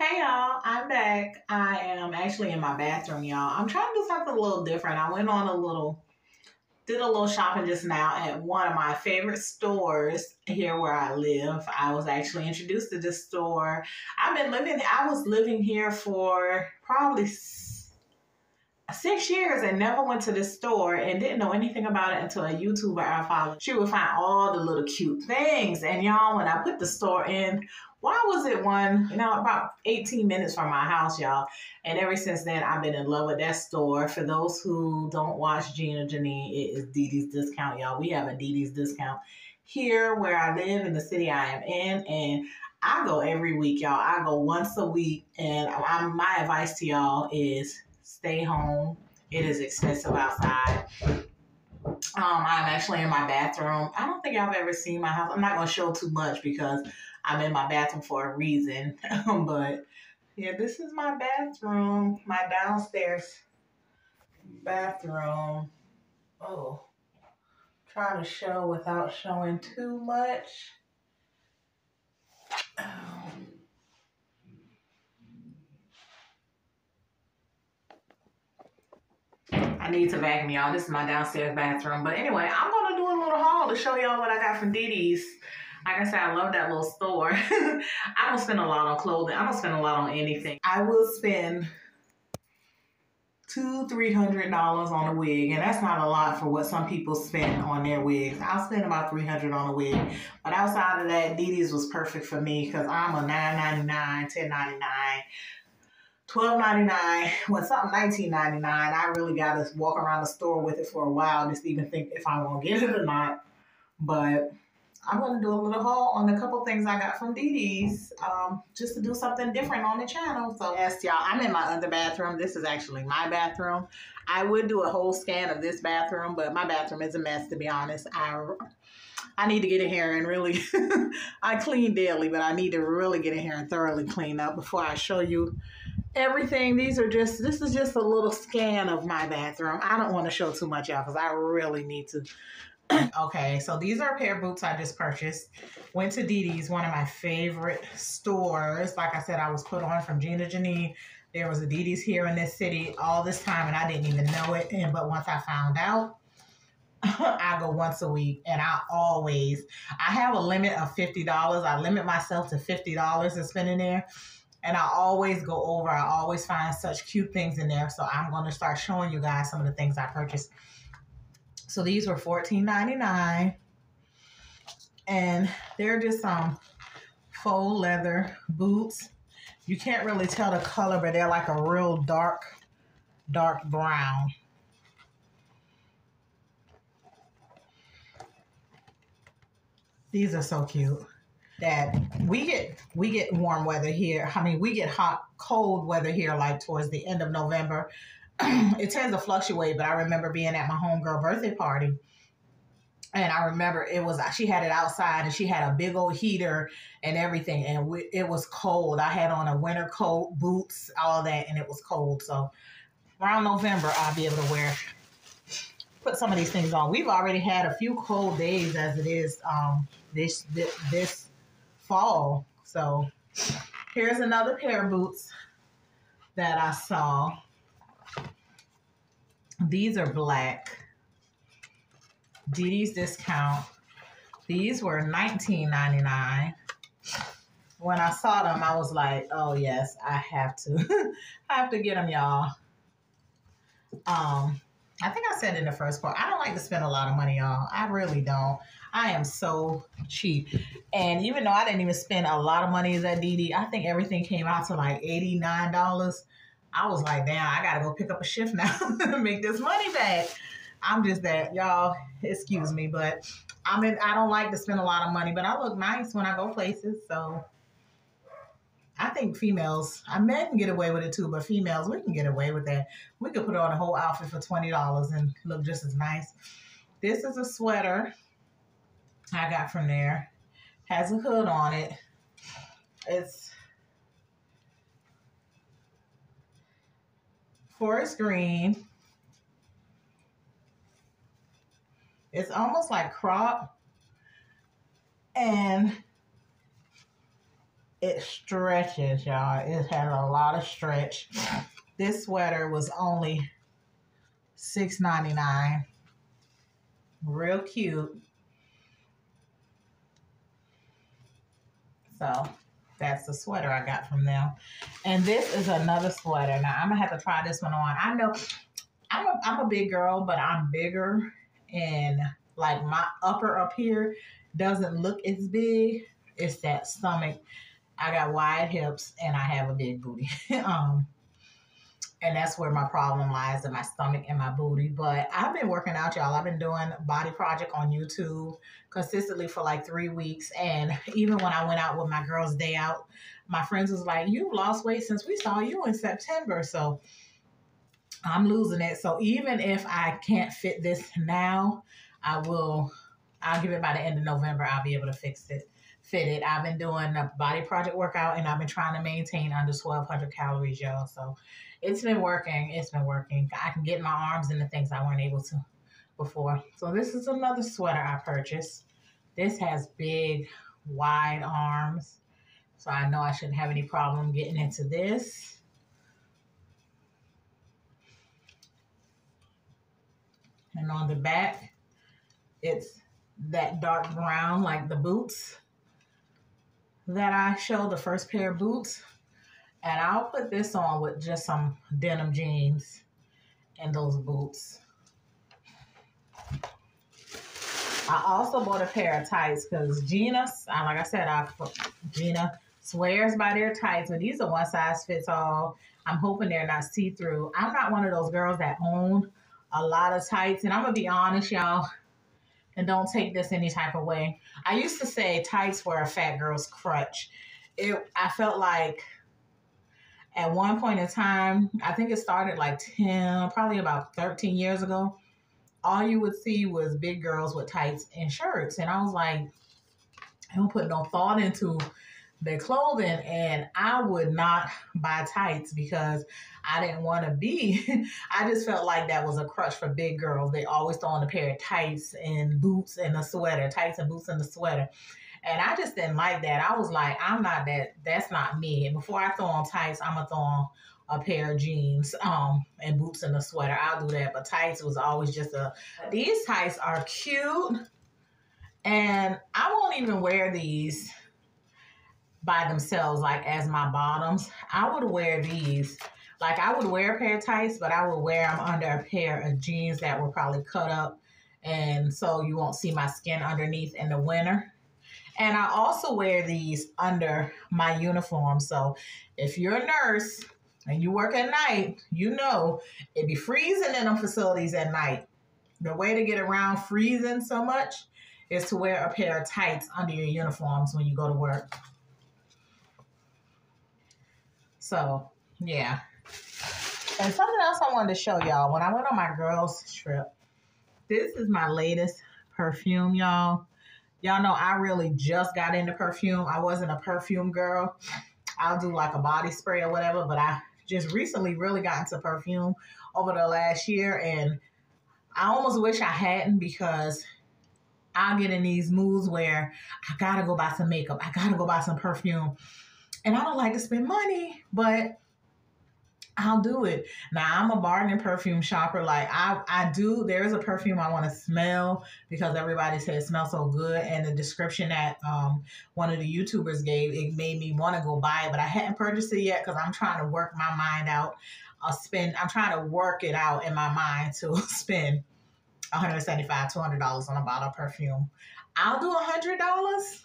Hey y'all, I'm back. I am actually in my bathroom, y'all. I'm trying to do something a little different. I went on a little, did a little shopping just now at one of my favorite stores here where I live. I was actually introduced to this store. I've been living, I was living here for probably six years and never went to the store and didn't know anything about it until a YouTuber I followed. She would find all the little cute things. And y'all, when I put the store in, why was it one, you know, about 18 minutes from my house, y'all. And ever since then, I've been in love with that store. For those who don't watch Gina Janine, it is Dee Dee's Discount, y'all. We have a Dee Dee's Discount here where I live in the city I am in. And I go every week, y'all. I go once a week. And I'm, my advice to y'all is stay home. It is expensive outside. Um, I'm actually in my bathroom. I don't think I've ever seen my house. I'm not gonna show too much because I'm in my bathroom for a reason. but yeah, this is my bathroom, my downstairs bathroom. Oh, trying to show without showing too much. I need to vacuum y'all. This is my downstairs bathroom. But anyway, I'm to do a little haul to show y'all what I got from Dee's. Like I said, I love that little store. I don't spend a lot on clothing. I don't spend a lot on anything. I will spend two, three hundred dollars on a wig, and that's not a lot for what some people spend on their wigs. I'll spend about three hundred on a wig, but outside of that, Dee's was perfect for me because I'm a nine ninety nine, ten ninety nine twelve ninety nine. When something nineteen ninety nine, I really got to walk around the store with it for a while just to even think if I'm gonna get it or not. But I'm gonna do a little haul on a couple things I got from Dee Dee's, um, just to do something different on the channel. So yes, y'all, I'm in my other bathroom. This is actually my bathroom. I would do a whole scan of this bathroom, but my bathroom is a mess to be honest. I I need to get in here and really, I clean daily, but I need to really get in here and thoroughly clean up before I show you everything. These are just, this is just a little scan of my bathroom. I don't want to show too much out because I really need to. okay, so these are a pair of boots I just purchased. Went to Dee Dee's, one of my favorite stores. Like I said, I was put on from Gina Janine. There was a Dee Dee's here in this city all this time, and I didn't even know it. And but once I found out, I go once a week, and I always I have a limit of fifty dollars. I limit myself to fifty dollars to spend in there and I always go over. I always find such cute things in there. So I'm going to start showing you guys some of the things I purchased. So these were $14.99 and they're just some faux leather boots. You can't really tell the color, but they're like a real dark, dark brown. These are so cute that we get we get warm weather here. I mean, we get hot, cold weather here, like towards the end of November. it tends to fluctuate, but I remember being at my homegirl birthday party. And I remember it was she had it outside and she had a big old heater and everything and we, it was cold. I had on a winter coat, boots, all that, and it was cold. So around November, I'll be able to wear put some of these things on. We've already had a few cold days as it is um, this this, this fall. So here's another pair of boots that I saw. These are black. Dee's discount. These were $19.99. When I saw them, I was like, oh yes, I have to. I have to get them, y'all. Um, I think I said in the first part, I don't like to spend a lot of money, y'all. I really don't. I am so cheap. And even though I didn't even spend a lot of money at Dee, I think everything came out to like $89. I was like, damn, I gotta go pick up a shift now to make this money back. I'm just that, y'all, excuse me, but I mean I don't like to spend a lot of money, but I look nice when I go places, so I think females, I men can get away with it too, but females, we can get away with that. We could put on a whole outfit for twenty dollars and look just as nice. This is a sweater I got from there. Has a hood on it. It's forest green. It's almost like crop. And it stretches, y'all. It has a lot of stretch. This sweater was only six ninety nine. Real cute. So that's the sweater I got from them. And this is another sweater. Now I'm gonna have to try this one on. I know I'm a, I'm a big girl, but I'm bigger and like my upper up here doesn't look as big. It's that stomach. I got wide hips and I have a big booty. um, and that's where my problem lies in my stomach and my booty. But I've been working out, y'all. I've been doing body project on YouTube consistently for like three weeks. And even when I went out with my girls' day out, my friends was like, "You've lost weight since we saw you in September." So I'm losing it. So even if I can't fit this now, I will. I'll give it by the end of November. I'll be able to fix it, fit it. I've been doing a body project workout, and I've been trying to maintain under 1,200 calories, y'all. So it's been working. It's been working. I can get my arms into things I weren't able to before. So this is another sweater I purchased. This has big, wide arms. So I know I shouldn't have any problem getting into this. And on the back, it's that dark brown like the boots that I showed, the first pair of boots. And I'll put this on with just some denim jeans and those boots. I also bought a pair of tights because Gina, like I said, I Gina swears by their tights, but these are one size fits all. I'm hoping they're not see through. I'm not one of those girls that own a lot of tights, and I'm gonna be honest, y'all, and don't take this any type of way. I used to say tights were a fat girl's crutch. It, I felt like at one point in time, I think it started like 10, probably about 13 years ago, all you would see was big girls with tights and shirts. And I was like, I don't put no thought into their clothing. And I would not buy tights because I didn't want to be, I just felt like that was a crutch for big girls. They always throw on a pair of tights and boots and a sweater, tights and boots and a sweater. And I just didn't like that. I was like, I'm not that, that's not me. And before I throw on tights, I'm to throw on a pair of jeans um, and boots and a sweater. I'll do that. But tights was always just a, these tights are cute. And I won't even wear these by themselves, like as my bottoms. I would wear these. Like I would wear a pair of tights, but I would wear them under a pair of jeans that were probably cut up. And so you won't see my skin underneath in the winter. And I also wear these under my uniform. So if you're a nurse and you work at night, you know it'd be freezing in them facilities at night. The way to get around freezing so much is to wear a pair of tights under your uniforms when you go to work. So, yeah. And something else I wanted to show y'all. When I went on my girls' trip, this is my latest perfume, y'all. Y'all know I really just got into perfume. I wasn't a perfume girl. I'll do like a body spray or whatever, but I just recently really got into perfume over the last year and I almost wish I hadn't because I'll get in these moods where I gotta go buy some makeup. I gotta go buy some perfume. And I don't like to spend money, but I'll do it. Now I'm a bargain perfume shopper. Like I, I do. There is a perfume I want to smell because everybody said it smells so good, and the description that um one of the YouTubers gave it made me want to go buy it, but I hadn't purchased it yet because I'm trying to work my mind out. I'll spend. I'm trying to work it out in my mind to spend 175 200 dollars on a bottle of perfume. I'll do a hundred dollars.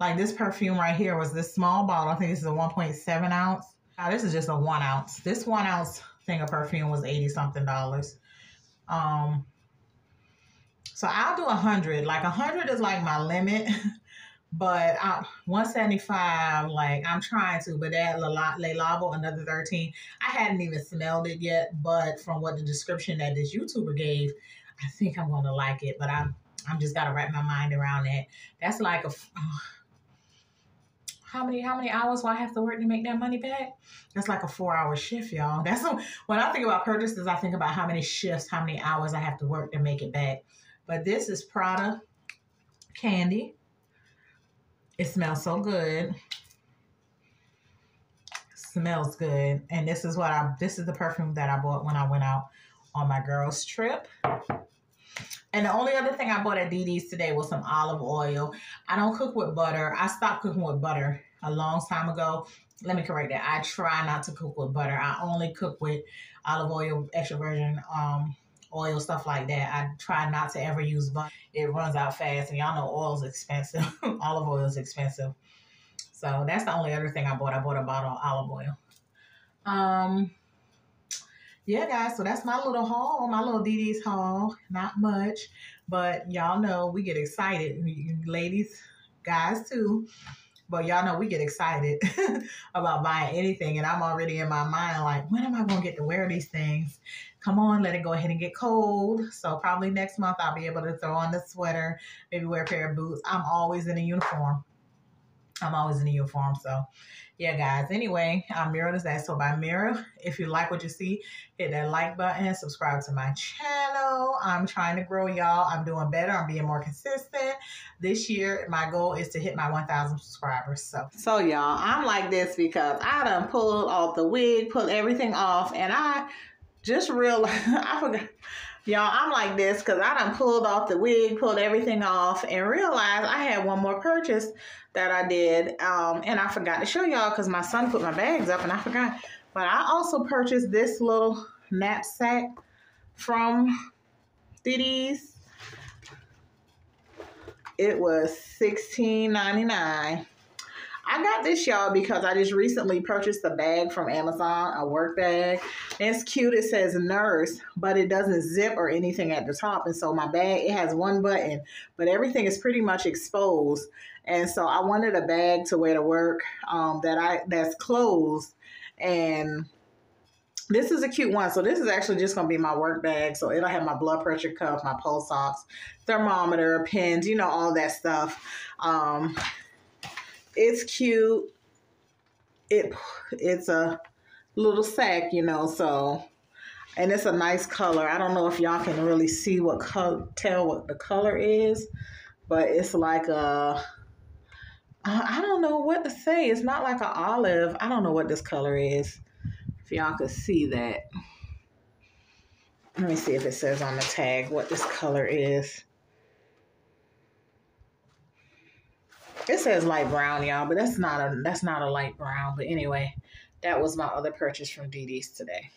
Like this perfume right here was this small bottle. I think this is a 1.7 ounce now, this is just a one ounce. This one ounce thing of perfume was 80 something dollars. Um, so I'll do a hundred. Like a hundred is like my limit, but I, 175, like I'm trying to, but that Le, Labo, another 13. I hadn't even smelled it yet, but from what the description that this YouTuber gave, I think I'm gonna like it, but I'm I'm just gotta wrap my mind around that. That's like a, how many how many hours will I have to work to make that money back? That's like a four hour shift, y'all. That's a, when I think about purchases, I think about how many shifts, how many hours I have to work to make it back. But this is Prada candy. It smells so good. smells good. And this is what I this is the perfume that I bought when I went out on my girls trip. And the only other thing I bought at DD's today was some olive oil. I don't cook with butter. I stopped cooking with butter a long time ago. Let me correct that. I try not to cook with butter. I only cook with olive oil, extra virgin um, oil, stuff like that. I try not to ever use butter. It runs out fast, and y'all know oil is expensive. olive oil is expensive. So that's the only other thing I bought. I bought a bottle of olive oil. Um, yeah, guys, so that's my little haul, my little DD's haul. Not much, but y'all know we get excited, ladies, guys too. But y'all know we get excited about buying anything, and I'm already in my mind like, when am I gonna get to wear these things? Come on, let it go ahead and get cold. So probably next month I'll be able to throw on the sweater, maybe wear a pair of boots. I'm always in a uniform. I'm always in uniform, so yeah, guys. Anyway, I'm Mira So, by Mira. If you like what you see, hit that like button, subscribe to my channel. I'm trying to grow, y'all. I'm doing better. I'm being more consistent. This year, my goal is to hit my 1,000 subscribers. So, so y'all, I'm like this because I done pulled off the wig, pulled everything off, and I just realized I forgot. Y'all, I'm like this because I done pulled off the wig, pulled everything off, and realized I had one more purchase that I did. Um, and I forgot to show y'all because my son put my bags up and I forgot. But I also purchased this little knapsack from Diddy's. It was $16.99. I got this, y'all, because I just recently purchased a bag from Amazon, a work bag. And it's cute. It says nurse, but it doesn't zip or anything at the top. And so my bag, it has one button, but everything is pretty much exposed. And so I wanted a bag to wear to work um, that I that's closed. And this is a cute one. So this is actually just going to be my work bag. So it'll have my blood pressure cuff, my pulse ox, thermometer, pens, you know, all that stuff. Um, it's cute. It it's a little sack, you know, so and it's a nice color. I don't know if y'all can really see what color tell what the color is, but it's like a I don't know what to say. It's not like an olive. I don't know what this color is. If y'all could see that. Let me see if it says on the tag what this color is. It says light brown, y'all, but that's not a that's not a light brown. But anyway, that was my other purchase from DD's today.